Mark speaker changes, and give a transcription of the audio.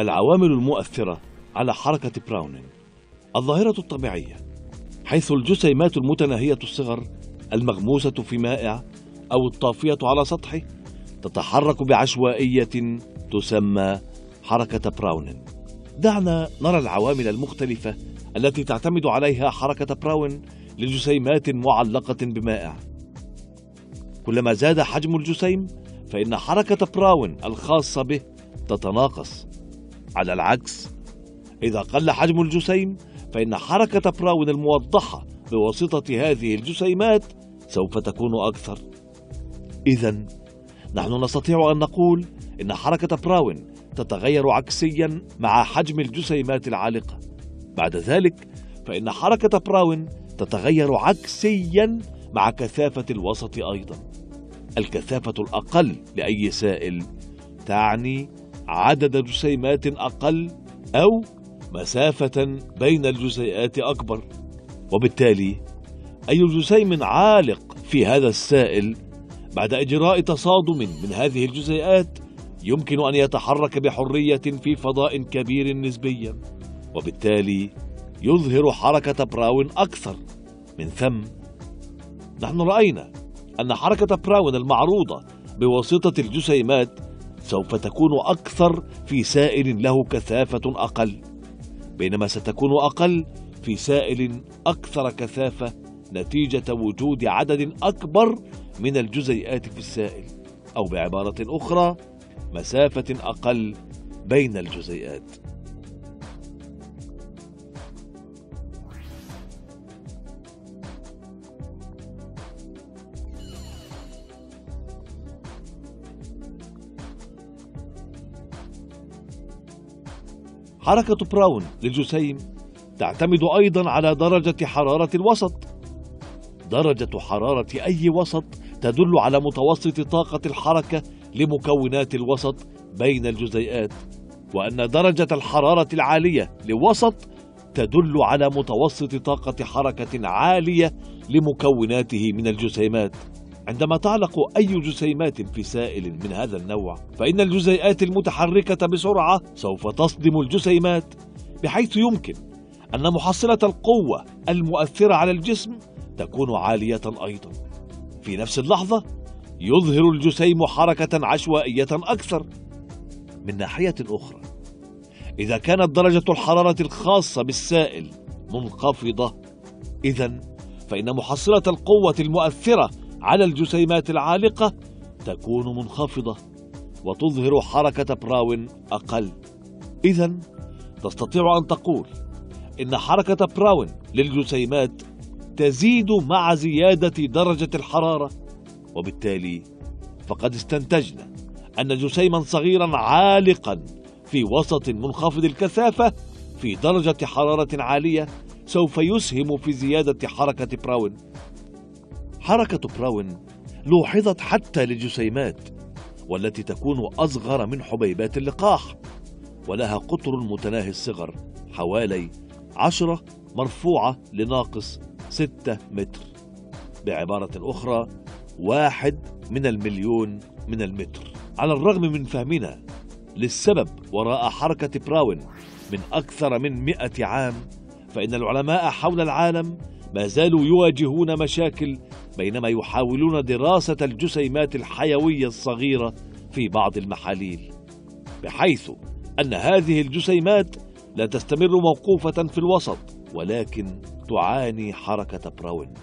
Speaker 1: العوامل المؤثرة على حركة براونين الظاهرة الطبيعية حيث الجسيمات المتناهية الصغر المغموسة في مائع أو الطافية على سطحه تتحرك بعشوائية تسمى حركة براونين دعنا نرى العوامل المختلفة التي تعتمد عليها حركة براون لجسيمات معلقة بمائع. كلما زاد حجم الجسيم فإن حركة براون الخاصة به تتناقص. على العكس. إذا قل حجم الجسيم فإن حركة براون الموضحة بواسطة هذه الجسيمات سوف تكون أكثر. إذا نحن نستطيع أن نقول إن حركة براون تتغير عكسيا مع حجم الجسيمات العالقة. بعد ذلك فإن حركة براون تتغير عكسيا مع كثافة الوسط أيضا. الكثافة الأقل لأي سائل تعني عدد جسيمات أقل أو مسافة بين الجزيئات أكبر. وبالتالي أي جسيم عالق في هذا السائل بعد إجراء تصادم من هذه الجزيئات يمكن أن يتحرك بحرية في فضاء كبير نسبيا. وبالتالي يظهر حركة براون أكثر. من ثم نحن رأينا أن حركة براون المعروضة بواسطة الجسيمات سوف تكون أكثر في سائل له كثافة أقل. بينما ستكون أقل في سائل أكثر كثافة نتيجة وجود عدد أكبر من الجزيئات في السائل أو بعبارة أخرى مسافة أقل بين الجزيئات. حركة براون للجسيم تعتمد أيضا على درجة حرارة الوسط. درجة حرارة أي وسط تدل على متوسط طاقة الحركة لمكونات الوسط بين الجزيئات وأن درجة الحرارة العالية لوسط تدل على متوسط طاقة حركة عالية لمكوناته من الجسيمات. عندما تعلق أي جسيمات في سائل من هذا النوع فإن الجزيئات المتحركة بسرعة سوف تصدم الجسيمات بحيث يمكن أن محصلة القوة المؤثرة على الجسم تكون عالية أيضا. في نفس اللحظة يظهر الجسيم حركة عشوائية أكثر. من ناحية أخرى إذا كانت درجة الحرارة الخاصة بالسائل منخفضة إذا فإن محصلة القوة المؤثرة على الجسيمات العالقة تكون منخفضة وتظهر حركة براون أقل. إذا تستطيع أن تقول إن حركة براون للجسيمات تزيد مع زيادة درجة الحرارة وبالتالي فقد استنتجنا أن جسيما صغيرا عالقا في وسط منخفض الكثافة في درجة حرارة عالية سوف يسهم في زيادة حركة براون. حركة براون لوحظت حتى للجسيمات والتي تكون أصغر من حبيبات اللقاح ولها قطر متناهي الصغر حوالي عشرة مرفوعة لناقص ستة متر. بعبارة أخرى واحد من المليون من المتر. على الرغم من فهمنا للسبب وراء حركة براون من أكثر من مئة عام فإن العلماء حول العالم ما زالوا يواجهون مشاكل بينما يحاولون دراسة الجسيمات الحيوية الصغيرة في بعض المحاليل بحيث أن هذه الجسيمات لا تستمر موقوفة في الوسط ولكن تعاني حركة براون